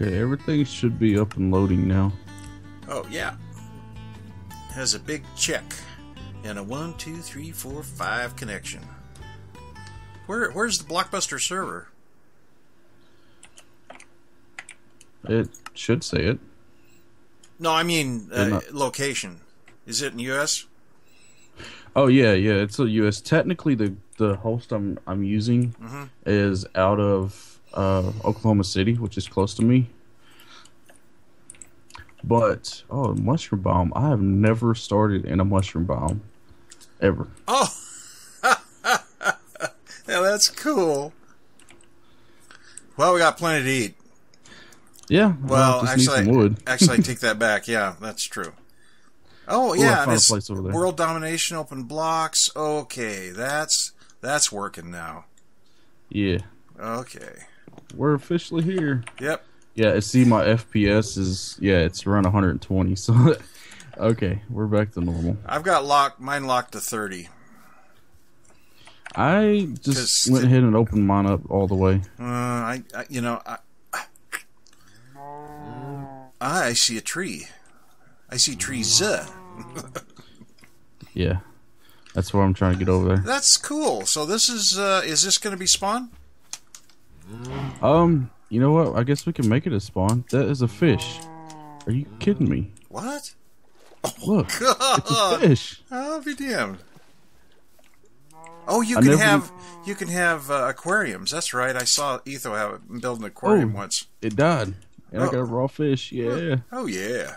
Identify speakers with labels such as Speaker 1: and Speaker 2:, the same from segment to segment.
Speaker 1: Okay, everything should be up and loading now.
Speaker 2: Oh yeah. Has a big check and a one, two, three, four, five connection. Where where's the BlokBusterz server?
Speaker 1: It should say it.
Speaker 2: No, I mean uh, location. Is it in U.S.?
Speaker 1: Oh yeah, yeah. It's a US. Technically, the the host I'm I'm using
Speaker 2: Mhm.
Speaker 1: is out of uh, Oklahoma City, which is close to me. But oh, mushroom bomb! I have never started in a mushroom bomb, ever.
Speaker 2: Oh, yeah, that's cool. Well, we got plenty to eat.
Speaker 1: Yeah.
Speaker 2: Well,
Speaker 1: I just need
Speaker 2: actually, actually, I take that back. Yeah, that's true. Oh yeah,
Speaker 1: a
Speaker 2: it's
Speaker 1: place over there.
Speaker 2: world domination, open blocks. Okay, that's that's working now.
Speaker 1: Yeah,
Speaker 2: Okay.
Speaker 1: we're officially here.
Speaker 2: Yep.
Speaker 1: Yeah, see, my FPS is yeah, it's around 120. So, okay, we're back to normal.
Speaker 2: I've got locked mine locked to thirty.
Speaker 1: I just went ahead and opened mine up all the way.
Speaker 2: Uh, I, I you know I, I see a tree. I see trees. uh.
Speaker 1: Yeah, that's where I'm trying to get over there.
Speaker 2: That's cool. So this is uh, is this going to be spawn?
Speaker 1: Um, you know what? I guess we can make it a spawn. That is a fish. Are you kidding me?
Speaker 2: What?
Speaker 1: Look, it's a fish.
Speaker 2: I'll be damned. Oh, you
Speaker 1: I
Speaker 2: can have you can have uh, aquariums. That's right. I saw Etho have build an aquarium
Speaker 1: Oh.
Speaker 2: once.
Speaker 1: It died, and I
Speaker 2: Oh.
Speaker 1: got a raw fish. Yeah,
Speaker 2: Oh yeah.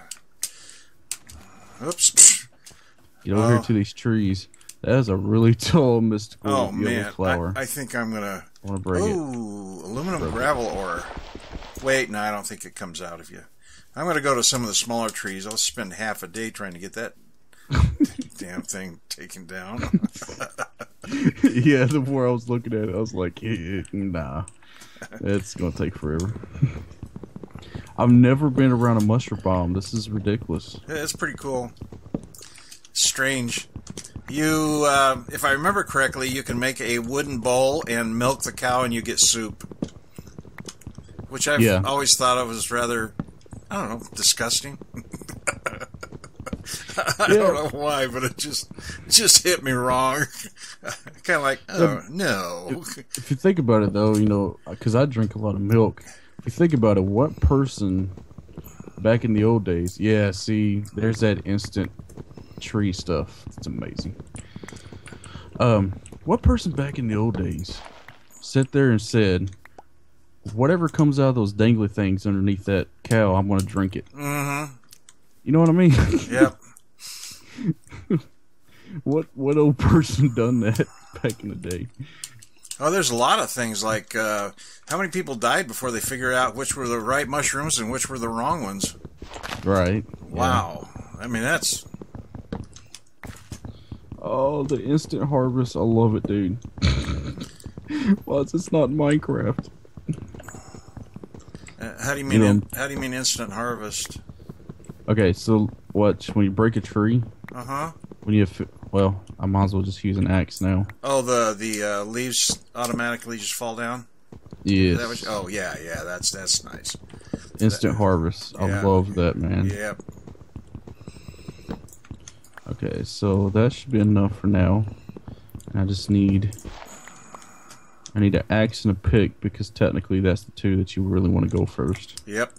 Speaker 2: Oops.
Speaker 1: get over
Speaker 2: Oh.
Speaker 1: here to these trees. That is a really tall mystical
Speaker 2: Oh
Speaker 1: yellow
Speaker 2: man,
Speaker 1: flower.
Speaker 2: I, I think I'm gonna.
Speaker 1: I want to break it.
Speaker 2: Oh, aluminum gravel ore. Wait, no, I don't think it comes out of you. I'm gonna go to some of the smaller trees. I'll spend half a day trying to get that damn thing taken down.
Speaker 1: yeah, the more I was looking at it, I was like, eh, eh, nah, it's gonna take forever. I've never been around a mushroom bomb. This is ridiculous.
Speaker 2: Yeah, It's pretty cool. Strange. You, uh, if I remember correctly, you can make a wooden bowl and milk the cow, and you get soup. Which I've
Speaker 1: Yeah.
Speaker 2: always thought of as rather, I don't know, disgusting. I
Speaker 1: Yeah.
Speaker 2: don't know why, but it just just hit me wrong. kind of like, oh no.
Speaker 1: If you think about it, though, you know, because I drink a lot of milk. If you think about it, what person back in the old days? Yeah, see, there's that instant tree stuff. It's amazing. Um, what person back in the old days sat there and said, "Whatever comes out of those dangly things underneath that cow, I'm going to drink it."
Speaker 2: Mm-hmm.
Speaker 1: You know what I mean?
Speaker 2: Yep.
Speaker 1: what what old person done that back in the day?
Speaker 2: Oh, there's a lot of things like uh, how many people died before they figured out which were the right mushrooms and which were the wrong ones.
Speaker 1: Right?
Speaker 2: Wow. I mean, that's
Speaker 1: Oh, the instant harvest! I love it, dude. Well, it's, it's not Minecraft.
Speaker 2: uh, how do you mean?
Speaker 1: You know-
Speaker 2: in, how do you mean instant harvest?
Speaker 1: Okay, so what? When you break a tree,
Speaker 2: Uh huh.
Speaker 1: when you well, I might as well just use an axe now.
Speaker 2: Oh, the the uh, leaves automatically just fall down.
Speaker 1: Yes,
Speaker 2: Is that what oh yeah, yeah. That's that's nice.
Speaker 1: instant harvest. I
Speaker 2: Yeah.
Speaker 1: love that, man.
Speaker 2: Yep.
Speaker 1: Okay, so that should be enough for now. I just need, I need an axe and a pick because technically that's the two that you really want to go first.
Speaker 2: Yep.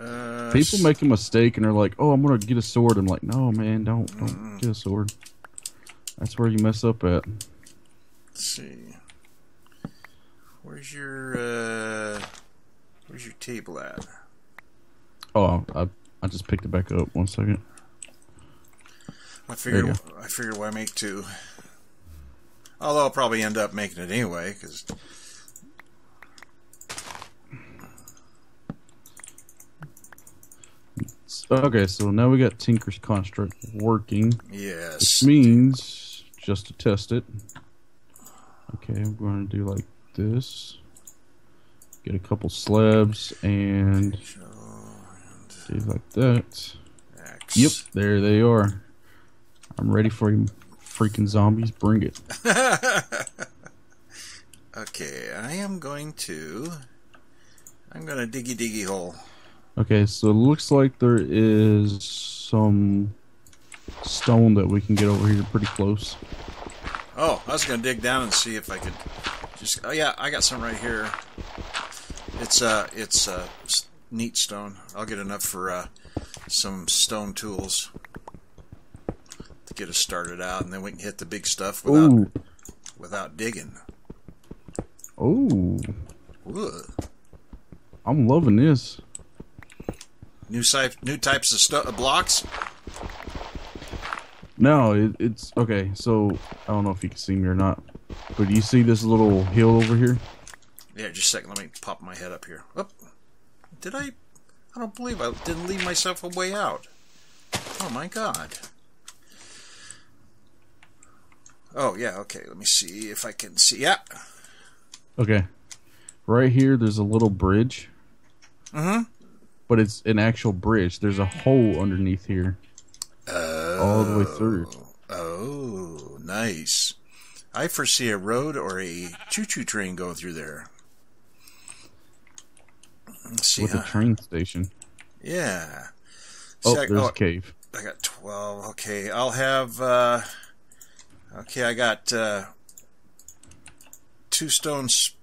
Speaker 2: Uh,
Speaker 1: People make a mistake and they're like, "Oh, I'm gonna get a sword." I'm like, "No, man, don't don't get a sword." That's where you mess up at.
Speaker 2: Let's see. Where's your uh, Where's your table at?
Speaker 1: Oh, I I just picked it back up. One second.
Speaker 2: I figured I figured why make two. Although I'll probably end up making it anyway because
Speaker 1: Okay, so now we got Tinker's construct working,
Speaker 2: yes.
Speaker 1: which means just to test it. Okay, I'm going to do like this. Get a couple slabs and do like that.
Speaker 2: X.
Speaker 1: Yep, there they are. I'm ready for you, freaking zombies. Bring it.
Speaker 2: okay, I am going to I'm gonna diggy diggy hole.
Speaker 1: Okay, so it looks like there is some stone that we can get over here pretty close.
Speaker 2: Oh, I was gonna dig down and see if I could just. Oh yeah, I got some right here. It's uh, it's uh, neat stone. I'll get enough for uh, some stone tools to get us started out, and then we can hit the big stuff without
Speaker 1: Ooh,
Speaker 2: without digging.
Speaker 1: ooh,
Speaker 2: Ugh.
Speaker 1: I'm loving this.
Speaker 2: New type, new types of stu- blocks.
Speaker 1: No, it, it's okay. So I don't know if you can see me or not, but you see this little hill over here?
Speaker 2: Yeah, just a second. Let me pop my head up here. Whoop. Did I? I don't believe I didn't leave myself a way out. Oh my god. Oh yeah. Okay. Let me see if I can see. Yeah.
Speaker 1: Okay, right here. There's a little bridge,
Speaker 2: Mm-hmm.
Speaker 1: but it's an actual bridge. There's a hole underneath here, Oh. all the way through.
Speaker 2: Oh, nice. I foresee a road or a choo-choo train going through there. Let's see.
Speaker 1: with a train station.
Speaker 2: Yeah.
Speaker 1: Oh,
Speaker 2: See, I-
Speaker 1: there's
Speaker 2: oh,
Speaker 1: a cave.
Speaker 2: I got 12. Okay, I'll have. Uh, okay, I got uh, two stones.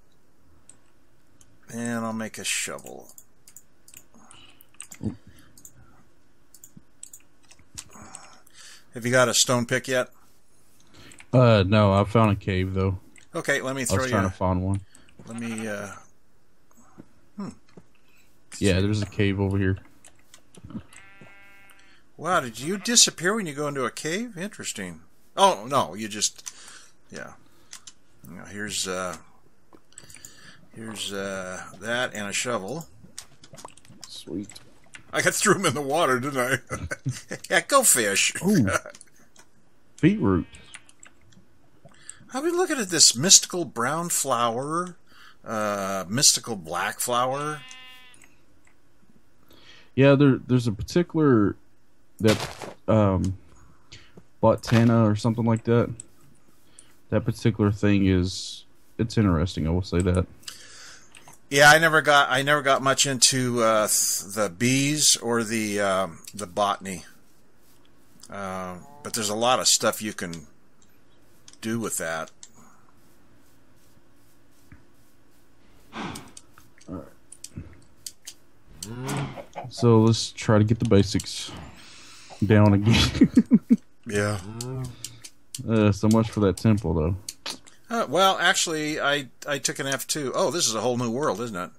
Speaker 2: And I'll make a shovel. Have you got a stone pick yet?
Speaker 1: Uh, no, I found a cave though.
Speaker 2: Okay, let me throw you.
Speaker 1: I was
Speaker 2: you.
Speaker 1: trying to find one.
Speaker 2: Let me. Uh,
Speaker 1: Yeah, there's a cave over here.
Speaker 2: wow, did you disappear when you go into a cave? Interesting. Oh no, you just. Yeah. Now, here's uh, here's uh, that and a shovel.
Speaker 1: Sweet.
Speaker 2: I got threw him in the water, didn't I? yeah, go fish.
Speaker 1: Ooh. Feet root.
Speaker 2: I've been looking at this mystical brown flower, uh, mystical black flower.
Speaker 1: Yeah, there there's a particular that um Botania or something like that. That particular thing is it's interesting, I will say that.
Speaker 2: Yeah, I never got I never got much into uh, the bees or the um, the botany, uh, but there's a lot of stuff you can do with that. All right.
Speaker 1: So let's try to get the basics down again.
Speaker 2: Yeah.
Speaker 1: uh, so much for that temple though.
Speaker 2: Uh, well, actually, I I took an F two. Oh, this is a whole new world, isn't it?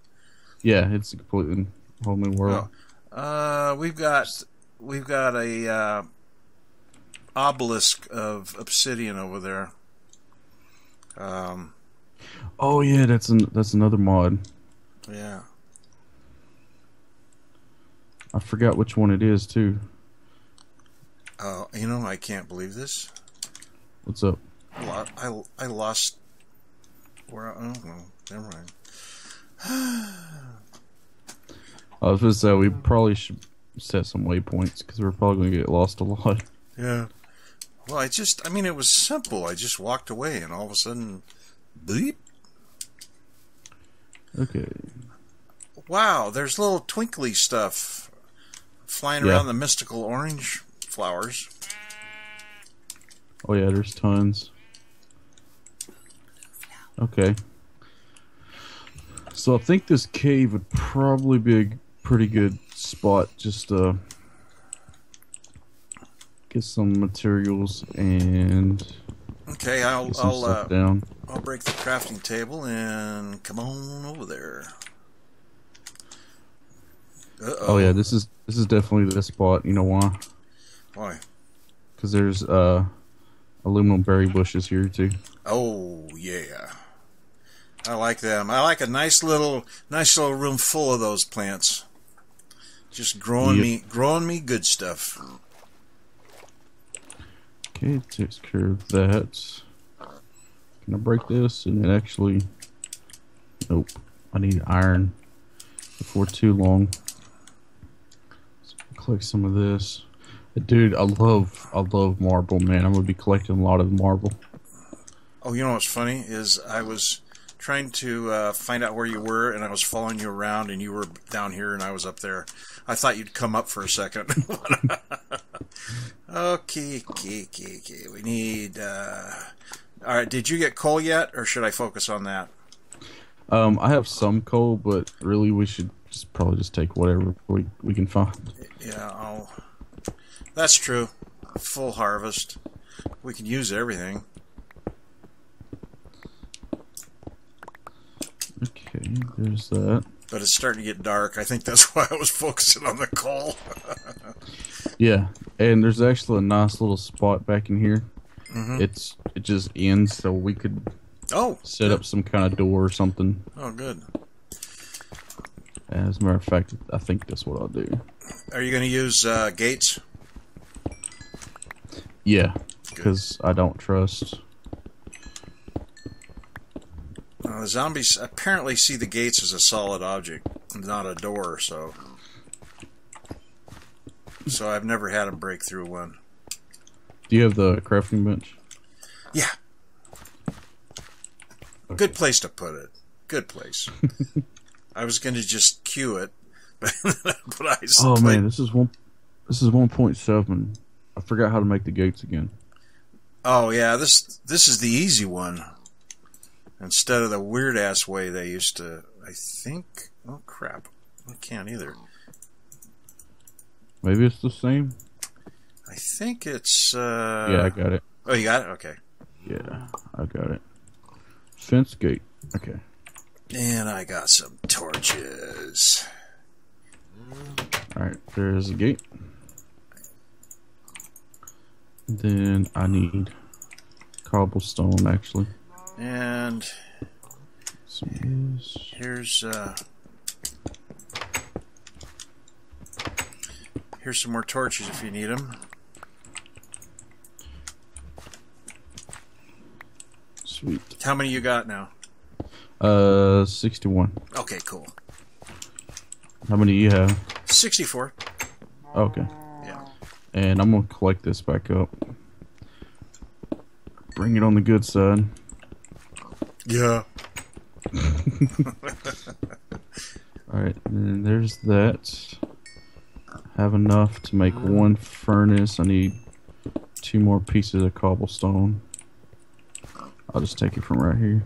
Speaker 1: Yeah, it's a completely whole new world.
Speaker 2: Uh, we've got we've got a uh, obelisk of obsidian over there. Um,
Speaker 1: Oh yeah, that's an that's another mod.
Speaker 2: yeah.
Speaker 1: I forgot which one it is too.
Speaker 2: Uh, you know, I can't believe this.
Speaker 1: What's up?
Speaker 2: I I lost. Where? Oh, no, never mind.
Speaker 1: I was gonna say we probably should set some waypoints because we're probably gonna get lost a lot.
Speaker 2: Yeah. Well, I just. I mean, it was simple. I just walked away, and all of a sudden, bleep.
Speaker 1: Okay.
Speaker 2: Wow, there's little twinkly stuff flying
Speaker 1: Yeah.
Speaker 2: around the mystical orange flowers.
Speaker 1: Oh yeah, there's tons. Okay. So I think this cave would probably be a pretty good spot just to get some materials and
Speaker 2: Okay, I'll I'll uh,
Speaker 1: down.
Speaker 2: I'll break the crafting table and come on over there. Uh-oh.
Speaker 1: Oh yeah, this is this is definitely the spot. You know why?
Speaker 2: Why?
Speaker 1: Because there's uh aluminum berry bushes here too.
Speaker 2: Oh yeah. I like them. I like a nice little nice little room full of those plants. Just growing
Speaker 1: Yep.
Speaker 2: me growing me good stuff.
Speaker 1: Okay, takes care of that. Can I break this? And it actually, nope. I need iron before too long. So collect some of this. Dude, I love, I love marble, man. I'm gonna be collecting a lot of marble.
Speaker 2: Oh, you know what's funny is I was trying to uh, find out where you were, and I was following you around, and you were down here, and I was up there. I thought you'd come up for a second. okay, okay, okay, okay. We need. Uh... All right. Did you get coal yet, or should I focus on that?
Speaker 1: Um, I have some coal, but really we should just probably just take whatever we we can find.
Speaker 2: Yeah, I'll. That's true. Full harvest. We can use everything.
Speaker 1: Okay, there's that.
Speaker 2: But it's starting to get dark. I think that's why I was focusing on the coal.
Speaker 1: Yeah, and there's actually a nice little spot back in here.
Speaker 2: Mhm.
Speaker 1: It's it just ends, so we could
Speaker 2: oh,
Speaker 1: set up some kind of door or something.
Speaker 2: oh, good.
Speaker 1: As a matter of fact, I think that's what I'll do.
Speaker 2: Are you going to use uh, gates?
Speaker 1: Yeah, because I don't trust.
Speaker 2: Uh, the zombies apparently see the gates as a solid object, not a door. So, so I've never had them break through one.
Speaker 1: Do you have the crafting bench?
Speaker 2: Yeah, good place to put it. Good place. I was going to just cue it, but, but I
Speaker 1: Oh man, this is one. This is one point seven. I forgot how to make the gates again.
Speaker 2: Oh yeah, this this is the easy one. Instead of the weird ass way they used to. I think. Oh crap! I can't either.
Speaker 1: Maybe it's the same.
Speaker 2: I think it's. Uh,
Speaker 1: yeah, I got it.
Speaker 2: Oh, you got it. Okay.
Speaker 1: Yeah, I got it. Fence gate. Okay.
Speaker 2: And I got some torches.
Speaker 1: All right. There's a gate. Then I need cobblestone actually.
Speaker 2: And here's uh here's some more torches if you need them.
Speaker 1: Sweet.
Speaker 2: How many you got now?
Speaker 1: Uh, sixty-one.
Speaker 2: Okay, cool.
Speaker 1: How many do you have?
Speaker 2: Sixty-four.
Speaker 1: Okay.
Speaker 2: Yeah.
Speaker 1: And I'm gonna collect this back up. Bring it on the good side.
Speaker 2: Yeah.
Speaker 1: All right, and then there's that. Have enough to make one furnace. I need two more pieces of cobblestone. I'll just take it from right here.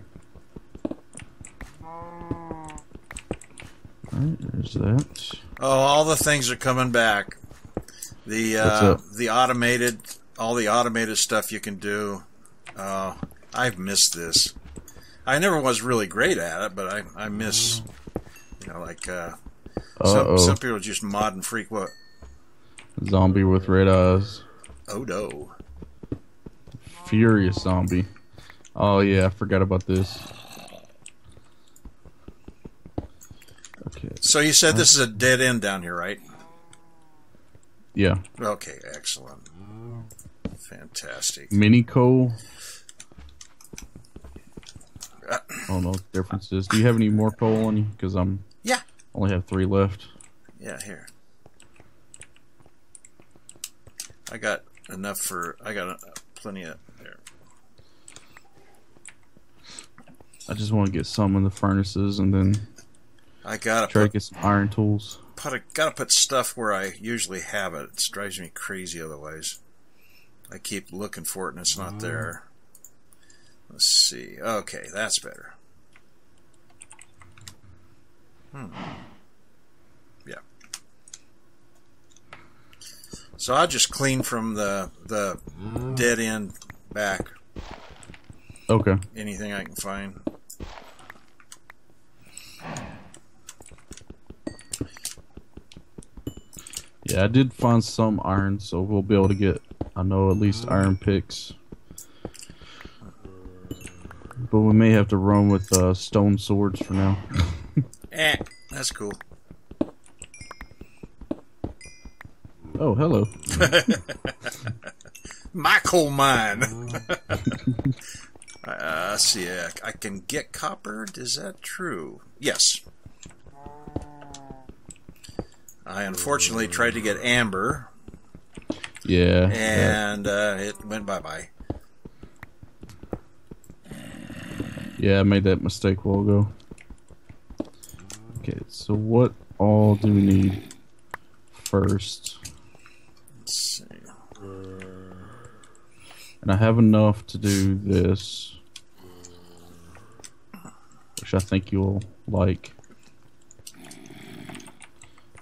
Speaker 1: All right, there's that.
Speaker 2: Oh, all the things are coming back. The uh, the automated, all the automated stuff you can do. Uh, I've missed this. I never was really great at it, but I I miss, you know, like uh, some some people just mod and freak. What?
Speaker 1: zombie with red eyes,
Speaker 2: Oh no!
Speaker 1: furious zombie. Oh yeah, I forgot about this. Okay,
Speaker 2: So you said this is a dead end down here, right?
Speaker 1: Yeah,
Speaker 2: Okay, excellent, fantastic.
Speaker 1: mini coal. I don't know what the difference is. Do you have any more coal on you? Because I'm
Speaker 2: Yeah,
Speaker 1: only have three left.
Speaker 2: yeah. Here, I got enough for. I got uh, plenty of there.
Speaker 1: I just want to get some in the furnaces and then
Speaker 2: I gotta
Speaker 1: try to get some iron tools.
Speaker 2: Put a, gotta put stuff where I usually have it. It drives me crazy otherwise. I keep looking for it and it's not there. Let's see. Okay, that's better. Hmm. Yeah. So I just clean from the the dead end back
Speaker 1: Okay.
Speaker 2: anything I can find.
Speaker 1: Yeah, I did find some iron, so we'll be able to get, I know, at least iron picks. But we may have to run with uh, stone swords for now.
Speaker 2: Eh, that's cool.
Speaker 1: Oh, hello.
Speaker 2: My coal mine. uh, see. I, I can get copper. Is that true? Yes. I unfortunately tried to get amber,
Speaker 1: Yeah.
Speaker 2: and uh, it went bye bye.
Speaker 1: Yeah, I made that mistake a while ago. Okay, so what all do we need first?
Speaker 2: Let's see.
Speaker 1: And I have enough to do this, which I think you'll like.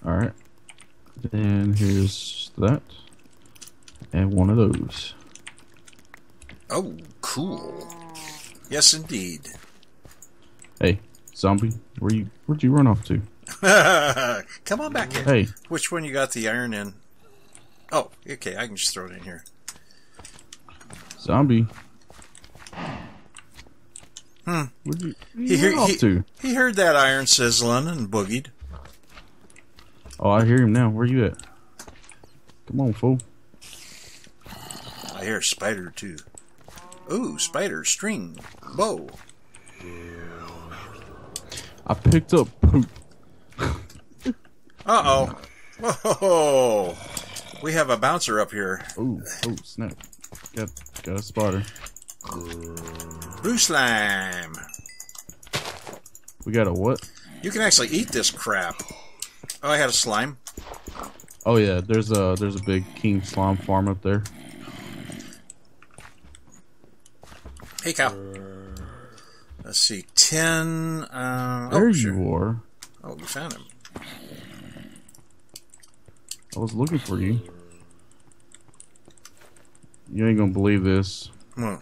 Speaker 1: Alright. Then here's that. And one of those.
Speaker 2: Oh, cool. Yes, indeed.
Speaker 1: Hey, zombie, where you where'd you run off to?
Speaker 2: Come on back here.
Speaker 1: Hey,
Speaker 2: Which one you got the iron in? Oh, okay. I can just throw it in here.
Speaker 1: zombie.
Speaker 2: Hmm.
Speaker 1: Where'd you, where'd
Speaker 2: He,
Speaker 1: you run
Speaker 2: he,
Speaker 1: off
Speaker 2: he,
Speaker 1: to?
Speaker 2: he heard that iron sizzling and boogied.
Speaker 1: Oh, I hear him now. Where you at? Come on, fool.
Speaker 2: I hear a spider too. Ooh, spider, string, bow.
Speaker 1: I picked up poop.
Speaker 2: Uh oh. Whoa. We have a bouncer up here.
Speaker 1: Ooh, oh, snap. Got, got a spotter.
Speaker 2: Blue slime.
Speaker 1: We got a what?
Speaker 2: You can actually eat this crap. Oh, I had a slime.
Speaker 1: Oh yeah, there's a there's a big king slime farm up there.
Speaker 2: Hey, cow. Let's see. Ten. Uh,
Speaker 1: There
Speaker 2: oh, sure.
Speaker 1: you are.
Speaker 2: Oh, we found him.
Speaker 1: I was looking for you. You ain't gonna believe this,
Speaker 2: Hmm.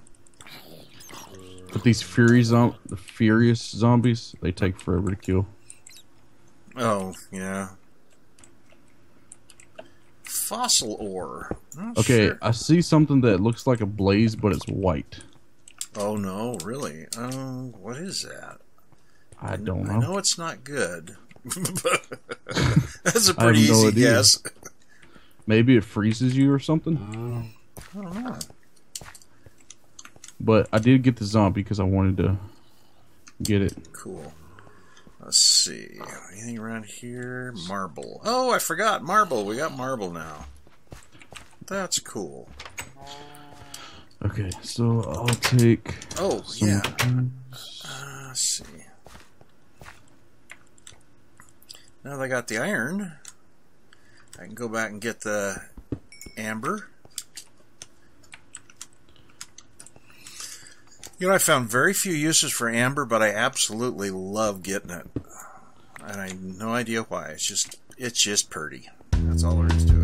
Speaker 1: but these fury zom- the furious zombies, they take forever to kill.
Speaker 2: Oh, yeah. Fossil ore. Not
Speaker 1: Okay,
Speaker 2: sure.
Speaker 1: I see something that looks like a blaze, but it's white.
Speaker 2: Oh no, really? Oh, what is that?
Speaker 1: I don't know.
Speaker 2: I
Speaker 1: know.
Speaker 2: it's not good. That's a pretty easy
Speaker 1: idea.
Speaker 2: guess.
Speaker 1: Maybe it freezes you or something.
Speaker 2: I don't know.
Speaker 1: But I did get the zombie because I wanted to get it.
Speaker 2: Cool. Let's see. Anything around here? Marble. Oh, I forgot marble. We got marble now. That's cool.
Speaker 1: Okay, so I'll take
Speaker 2: Oh, yeah. Uh, let's see. Now that I got the iron, I can go back and get the amber. You know, I found very few uses for amber, but I absolutely love getting it. And I have no idea why. It's just, it's just pretty. That's all there is to it.